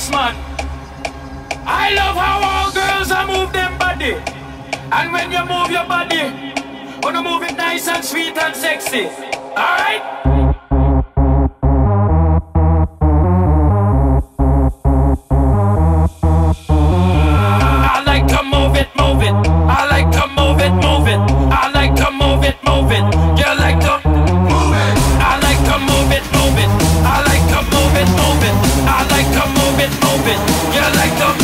Yes, man. I love how all girls are move them body. And when you move your body, wanna move it nice and sweet and sexy. Alright? it. You're like the